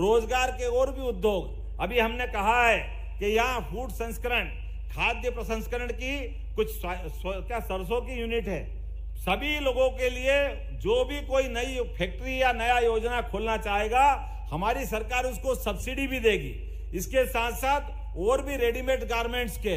रोज़गार के और भी उद्योग। अभी हमने कहा है कि यहाँ फ़ूड संस्करण, खाद्य प्रसंस्करण की कुछ क्या सरसों की यूनिट है। सभी लोगों के लिए जो भी कोई नई फैक्ट्री या नया योजना खोलना चाहेगा, हमारी सरकार उसको सब्सिडी भी देगी। इसके साथ साथ और भी रेडीमेड गारमेंट्स के,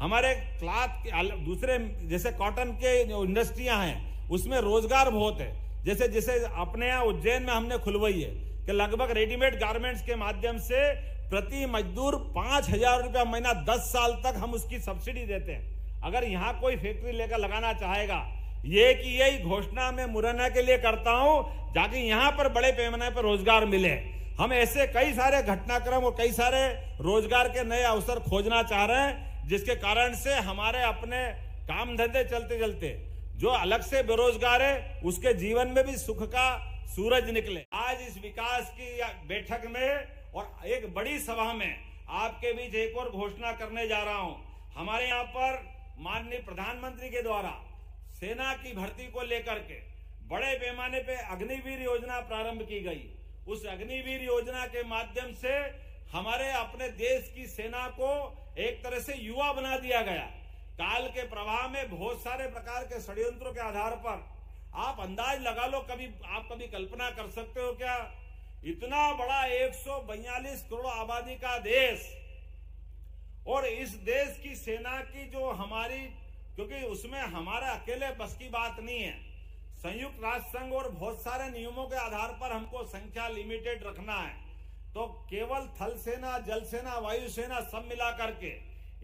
हमारे क्लाथ के दूसरे, जैसे कॉटन के इंडस्ट्रियाँ हैं, उसमें रोज़गार बहुत है। जैसे जैसे अपने यहाँ उज्जैन में हमने खुलवाई है कि लगभग रेडीमेड गारमेंट्स के माध्यम से प्रति मजदूर पाँच हज़ार रुपया महीना दस साल तक हम उसकी सब्सिडी देते हैं। अगर यहाँ कोई फैक्ट्री लेकर लगाना चाहेगा, ये कि यही घोषणा मैं मुरैना के लिए करता हूँ ताकि यहाँ पर बड़े पैमाने पर रोज़गार मिले। हम ऐसे कई सारे घटनाक्रम और कई सारे रोज़गार के नए अवसर खोजना चाह रहे हैं, जिसके कारण से हमारे अपने काम धंधे चलते चलते जो अलग से बेरोजगार है, उसके जीवन में भी सुख का सूरज निकले। आज इस विकास की बैठक में और एक बड़ी सभा में आपके बीच एक और घोषणा करने जा रहा हूँ। हमारे यहाँ पर माननीय प्रधानमंत्री के द्वारा सेना की भर्ती को लेकर के बड़े पैमाने पे अग्निवीर योजना प्रारंभ की गई। उस अग्निवीर योजना के माध्यम से हमारे अपने देश की सेना को एक तरह से युवा बना दिया गया। काल के प्रवाह में बहुत सारे प्रकार के षड्यंत्रों के आधार पर अंदाज लगा लो, कभी आप कभी कल्पना कर सकते हो क्या? इतना बड़ा एक सौ बयालीस करोड़ आबादी का देश और इस देश की सेना की जो हमारी, क्योंकि उसमें हमारे अकेले बस की बात नहीं है, संयुक्त राष्ट्र संघ और बहुत सारे नियमों के आधार पर हमको संख्या लिमिटेड रखना है। तो केवल थल सेना, जल सेना, वायु सेना सब मिला करके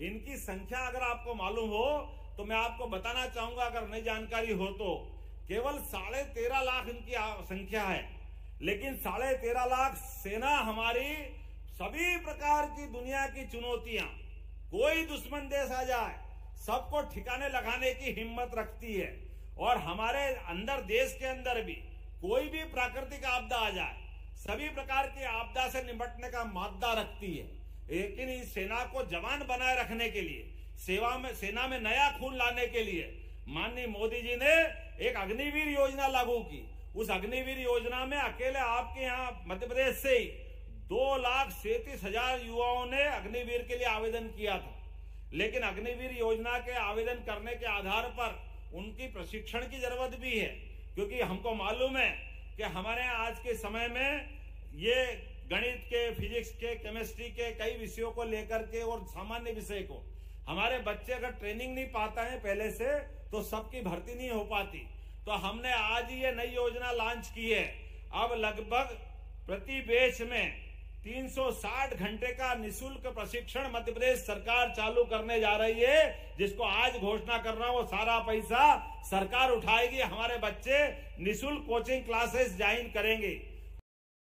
इनकी संख्या अगर आपको मालूम हो तो मैं आपको बताना चाहूँगा, अगर नई जानकारी हो तो। केवल साढ़े तेरह लाख इनकी संख्या है। लेकिन साढ़े तेरह लाख सेना हमारी सभी प्रकार की दुनिया की चुनौतियाँ, कोई दुश्मन देश आ जाए, सबको ठिकाने लगाने की हिम्मत रखती है। और हमारे अंदर, देश के अंदर भी कोई भी प्राकृतिक आपदा आ जाए, सभी प्रकार की आपदा से निपटने का मादा रखती है। लेकिन इस सेना को जवान बनाए रखने के लिए, सेवा में, सेना में नया खून लाने के लिए, माननीय मोदी जी ने एक अग्निवीर योजना लागू की। उस अग्निवीर योजना में अकेले आपके यहाँ मध्य प्रदेश से ही दो लाख सैतीस हज़ार युवाओं ने अग्निवीर के लिए आवेदन किया था। लेकिन अग्निवीर योजना के आवेदन करने के आधार पर उनकी प्रशिक्षण की ज़रूरत भी है, क्योंकि हमको मालूम है कि हमारे आज के समय में ये गणित के, फिजिक्स के, केमिस्ट्री के कई विषयों को लेकर के और सामान्य विषय को हमारे बच्चे अगर ट्रेनिंग नहीं पाता है पहले से तो सबकी भर्ती नहीं हो पाती। तो हमने आज ये नई योजना लॉन्च की है। अब लगभग प्रति बेच में 360 घंटे का निशुल्क प्रशिक्षण मध्य प्रदेश सरकार चालू करने जा रही है, जिसको आज घोषणा कर रहा हूँ, वो सारा पैसा सरकार उठाएगी। हमारे बच्चे निशुल्क कोचिंग क्लासेस ज्वाइन करेंगे।